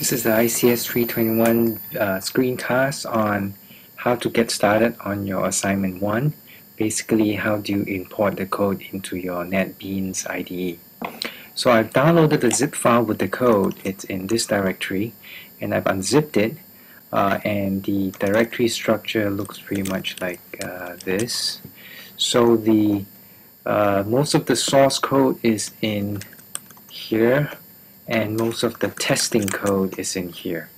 This is the ICS 321 uh, screencast on how to get started on your assignment 1. Basically, how do you import the code into your NetBeans IDE. So I've downloaded the zip file with the code. It's in this directory and I've unzipped it uh, and the directory structure looks pretty much like uh, this. So the uh, most of the source code is in here and most of the testing code is in here.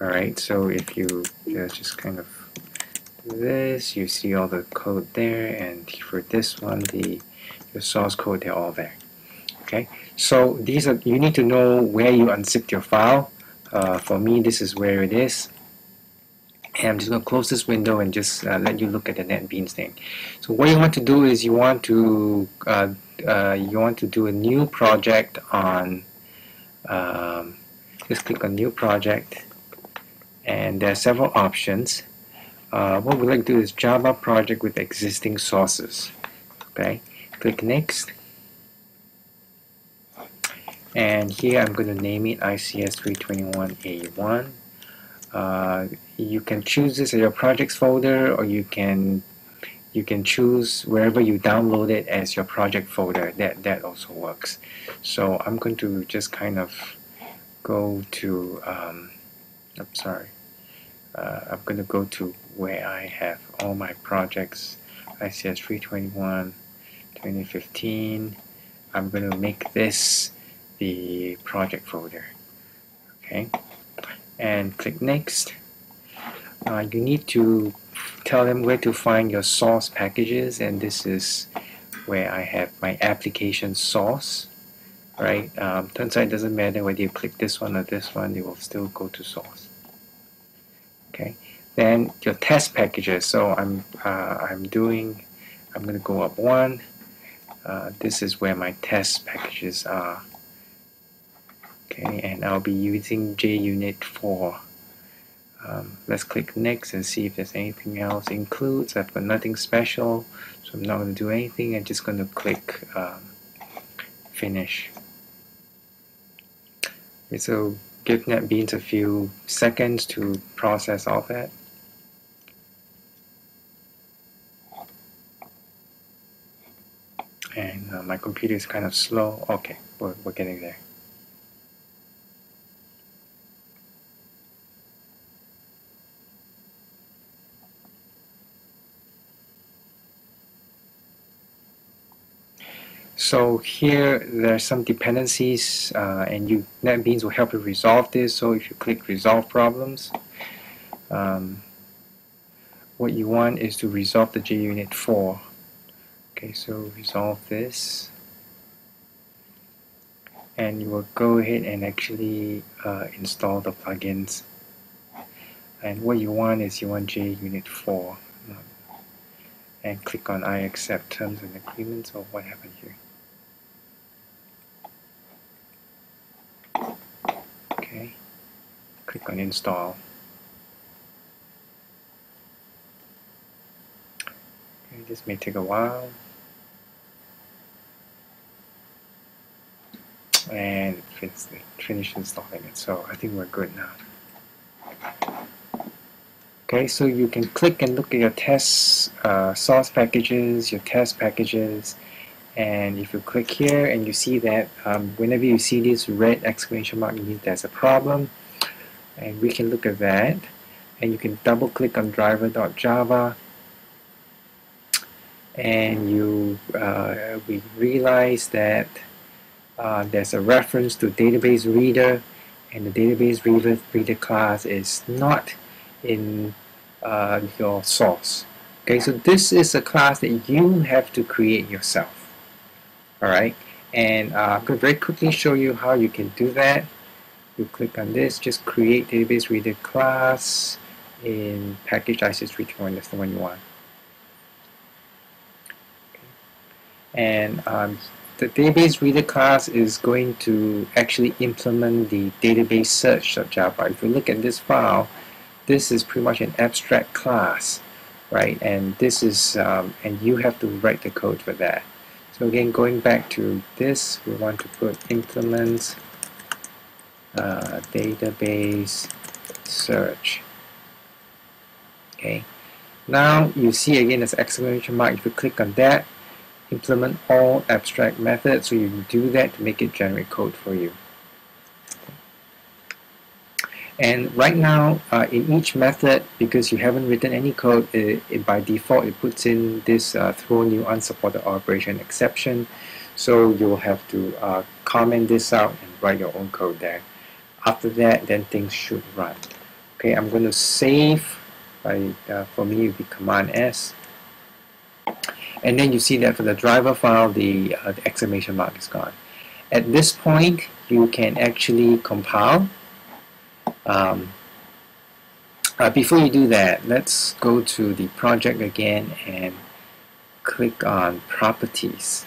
Alright so if you just kind of this you see all the code there and for this one the your source code they're all there. Okay so these are you need to know where you unzipped your file. Uh, for me this is where it is. And I'm just going to close this window and just uh, let you look at the NetBeans thing. So what you want to do is you want to uh, uh, you want to do a new project on um, just click on new project. And there are several options. Uh, what we like to do is Java project with existing sources. Okay click next. And here I'm going to name it ICS 321A1 uh, you can choose this as your projects folder or you can you can choose wherever you download it as your project folder. That that also works. So I'm going to just kind of go to um, I'm sorry. Uh, I'm going to go to where I have all my projects. ICS 321 2015 I'm going to make this the project folder. Okay? And click next. Uh, you need to tell them where to find your source packages and this is where I have my application source right? Um, turns out it doesn't matter whether you click this one or this one they will still go to source okay? Then your test packages. So I'm uh, I'm doing I'm gonna go up one. Uh, this is where my test packages are. Okay? And I'll be using JUnit 4 um, let's click next and see if there's anything else includes. I've got nothing special so I'm not going to do anything. I'm just going to click um, finish. Okay, so give NetBeans a few seconds to process all that. And uh, my computer is kind of slow. Okay we're, we're getting there So here there are some dependencies uh, and you NetBeans will help you resolve this. So if you click resolve problems, um, what you want is to resolve the JUnit 4. Okay, so resolve this and you will go ahead and actually uh, install the plugins. And what you want is you want JUnit 4 and click on I accept terms and agreements or what happened here. Okay, click on install. Okay, this may take a while. And it's finished installing it, so I think we're good now. Okay, so you can click and look at your test uh, source packages, your test packages, and if you click here and you see that um, whenever you see this red exclamation mark means there's a problem. And we can look at that. And you can double click on driver.java and you uh, we realize that uh, there's a reference to database reader. And the database reader, reader class is not in uh, your source. Okay so this is a class that you have to create yourself alright and uh, I'm going to very quickly show you how you can do that. You click on this just create database reader class in package ICS 321 that's the one you want. And um, the database reader class is going to actually implement the database search of Java. If you look at this file this is pretty much an abstract class right? And this is um, and you have to write the code for that so again, going back to this, we want to put implement uh, database search. Okay. Now you see again this exclamation mark. If you click on that, implement all abstract methods. So you do that to make it generate code for you. And right now, uh, in each method, because you haven't written any code, it, it, by default it puts in this uh, throw new unsupported operation exception. So you'll have to uh, comment this out and write your own code there. After that, then things should run. Okay, I'm going to save. By, uh, for me, it would be Command S. And then you see that for the driver file, the, uh, the exclamation mark is gone. At this point, you can actually compile um, uh, before you do that, let's go to the project again and click on properties.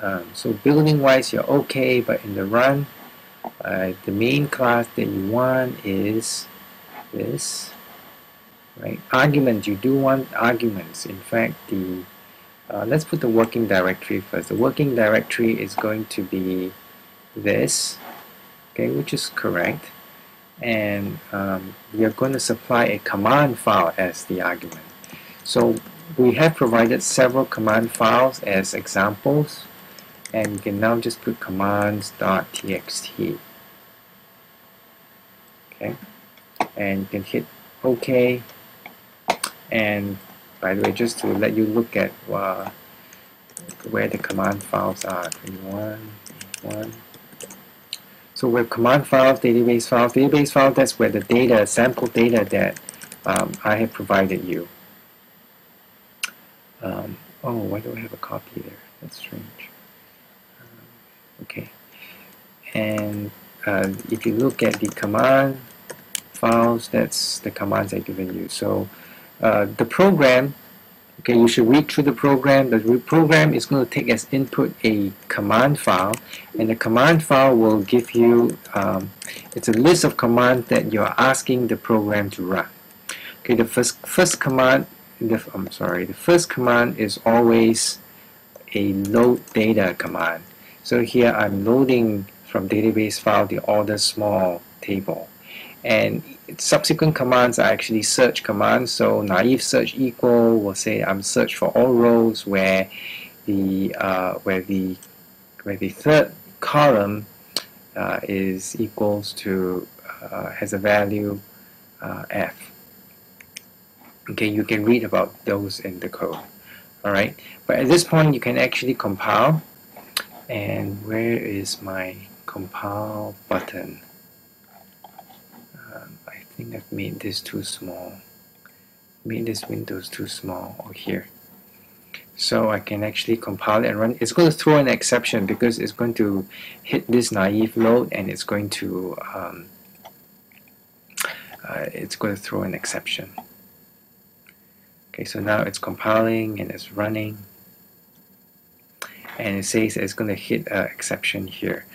Um, so building wise you're okay, but in the run, uh, the main class that you want is this. Right, arguments, you do want arguments. In fact, the uh, let's put the working directory first. The working directory is going to be this okay, which is correct. And um, we are going to supply a command file as the argument. So we have provided several command files as examples and you can now just put commands.txt okay? And you can hit OK. And by the way just to let you look at uh, where the command files are. 21 1 so we have command files, database files. Database file, that's where the data, sample data that um, I have provided you. Um, oh, why do I have a copy there? That's strange. Um, okay. And uh, if you look at the command files, that's the commands I've given you. So uh, the program Okay, you should read through the program. The program is going to take as input a command file, and the command file will give you, um, it's a list of commands that you're asking the program to run. Okay, the first, first command, the, I'm sorry, the first command is always a load data command. So here I'm loading from database file the order small table. And subsequent commands are actually search commands. So naive search equal will say I'm search for all rows where the uh, where the where the third column uh, is equals to uh, has a value uh, f. Okay, you can read about those in the code. All right, but at this point you can actually compile. And where is my compile button? Think I've made this too small. Made this windows too small or here. So I can actually compile it and run. It's going to throw an exception because it's going to hit this naive load and it's going to um, uh, it's going to throw an exception. Okay so now it's compiling and it's running. And it says it's going to hit an exception here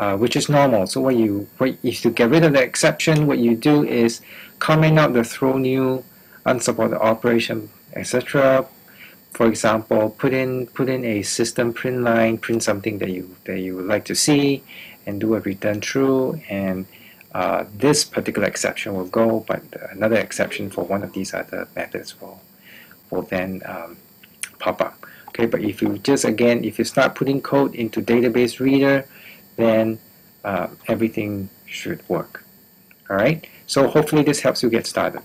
uh, which is normal. So what you, what, if you get rid of the exception, what you do is comment out the throw new unsupported operation, etc. For example, put in put in a system print line, print something that you that you would like to see, and do a return true. And uh, this particular exception will go, but another exception for one of these other methods will will then um, pop up. Okay, but if you just again, if you start putting code into database reader, then uh, everything should work. Alright, so hopefully this helps you get started.